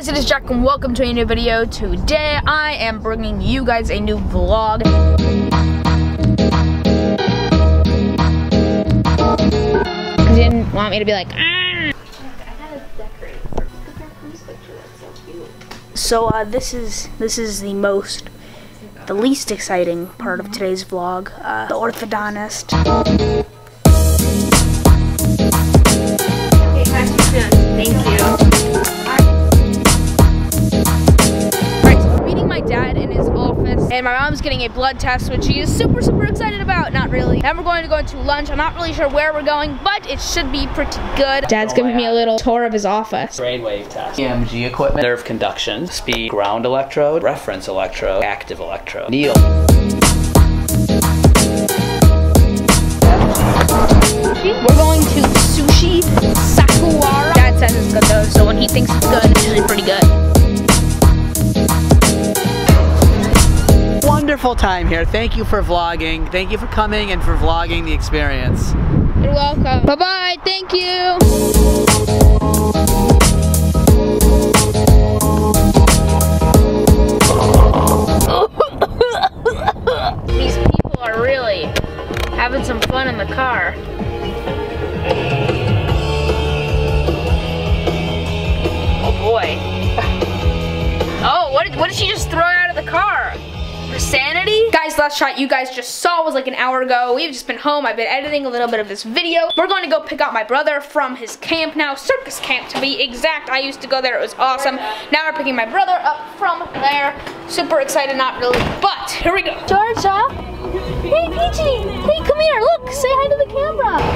guys, it is Jack and welcome to a new video. Today I am bringing you guys a new vlog. You didn't want me to be like, "Ah." So uh, this is this is the most, the least exciting part of today's vlog. Uh, the orthodontist. And my mom's getting a blood test, which she is super, super excited about. Not really. Then we're going to go into lunch. I'm not really sure where we're going, but it should be pretty good. Dad's giving me a little tour of his office. brainwave test, EMG equipment, nerve conduction, speed, ground electrode, reference electrode, active electrode, needle. Wonderful time here. Thank you for vlogging. Thank you for coming and for vlogging the experience. You're welcome. Bye-bye. Thank you. These people are really having some fun in the car. Oh boy. Oh, what did, what did she just throw out of the car? Sanity? Guys, last shot you guys just saw was like an hour ago. We've just been home. I've been editing a little bit of this video. We're going to go pick up my brother from his camp now, circus camp to be exact. I used to go there. It was awesome. Now we're picking my brother up from there. Super excited, not really, but here we go. Georgia? Hey, Peachy. Hey, come here. Look, say hi to the camera.